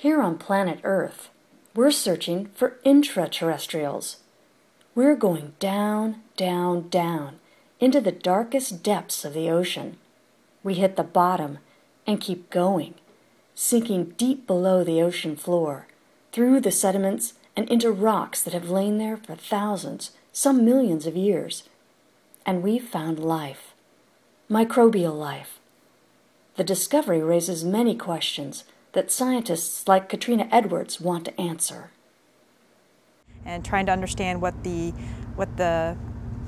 Here on planet Earth, we're searching for intraterrestrials. We're going down, down, down into the darkest depths of the ocean. We hit the bottom and keep going, sinking deep below the ocean floor, through the sediments and into rocks that have lain there for thousands, some millions of years. And we've found life, microbial life. The discovery raises many questions that scientists like Katrina Edwards want to answer. And trying to understand what the, what the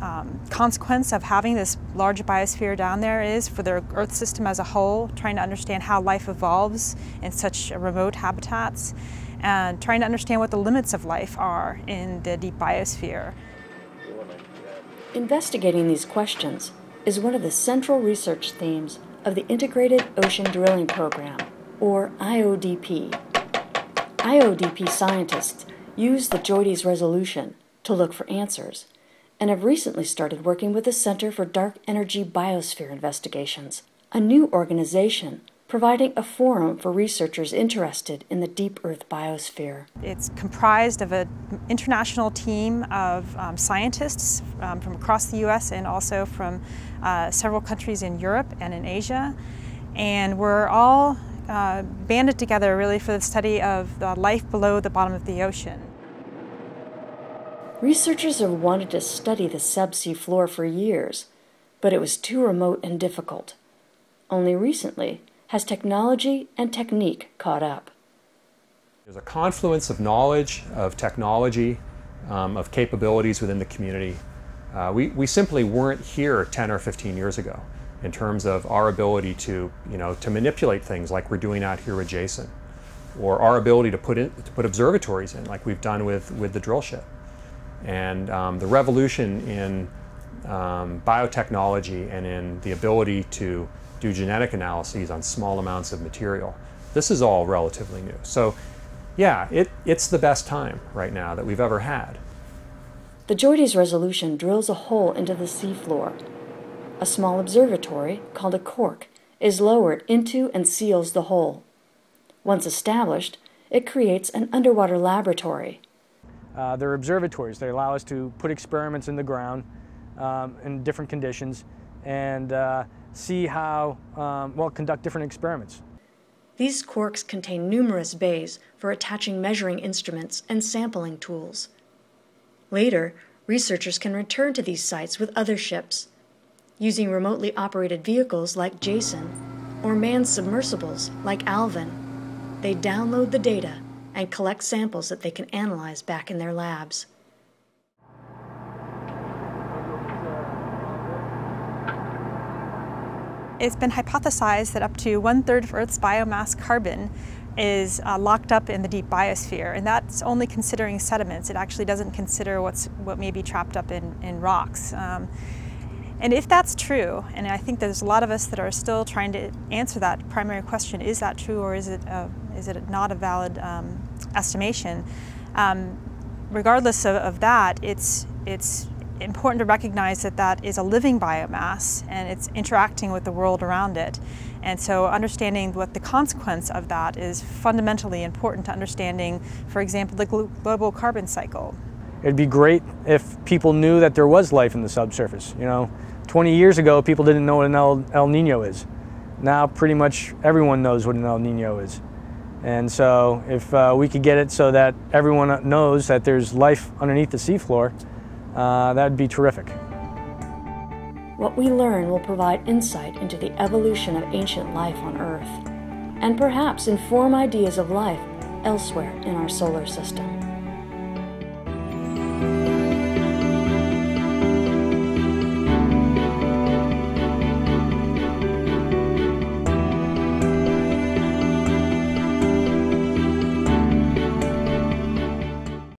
um, consequence of having this large biosphere down there is for the Earth system as a whole, trying to understand how life evolves in such remote habitats, and trying to understand what the limits of life are in the deep biosphere. Investigating these questions is one of the central research themes of the Integrated Ocean Drilling Program, or IODP. IODP scientists use the JOIDES resolution to look for answers and have recently started working with the Center for Dark Energy Biosphere Investigations, a new organization providing a forum for researchers interested in the deep Earth biosphere. It's comprised of an international team of um, scientists um, from across the U.S. and also from uh, several countries in Europe and in Asia. And we're all uh, banded together really for the study of the life below the bottom of the ocean. Researchers have wanted to study the subsea floor for years, but it was too remote and difficult. Only recently has technology and technique caught up. There's a confluence of knowledge, of technology, um, of capabilities within the community. Uh, we, we simply weren't here 10 or 15 years ago in terms of our ability to, you know, to manipulate things like we're doing out here with Jason, or our ability to put, in, to put observatories in like we've done with, with the drill ship. And um, the revolution in um, biotechnology and in the ability to do genetic analyses on small amounts of material, this is all relatively new. So yeah, it, it's the best time right now that we've ever had. The JOIDES resolution drills a hole into the seafloor. A small observatory, called a cork, is lowered into and seals the hole. Once established, it creates an underwater laboratory uh, they're observatories. They allow us to put experiments in the ground um, in different conditions and uh, see how, um, well, conduct different experiments. These corks contain numerous bays for attaching measuring instruments and sampling tools. Later, researchers can return to these sites with other ships, using remotely operated vehicles like Jason or manned submersibles like Alvin. They download the data and collect samples that they can analyze back in their labs. It's been hypothesized that up to one third of Earth's biomass carbon is uh, locked up in the deep biosphere, and that's only considering sediments. It actually doesn't consider what's what may be trapped up in, in rocks. Um, and if that's true, and I think there's a lot of us that are still trying to answer that primary question, is that true or is it, a, is it not a valid um, estimation? Um, regardless of, of, that, it's, it's important to recognize that that is a living biomass and it's interacting with the world around it. And so understanding what the consequence of that is fundamentally important to understanding, for example, the global carbon cycle. It'd be great if people knew that there was life in the subsurface, you know. 20 years ago, people didn't know what an El, El Nino is. Now, pretty much everyone knows what an El Nino is. And so, if uh, we could get it so that everyone knows that there's life underneath the seafloor, uh, that'd be terrific. What we learn will provide insight into the evolution of ancient life on Earth, and perhaps inform ideas of life elsewhere in our solar system.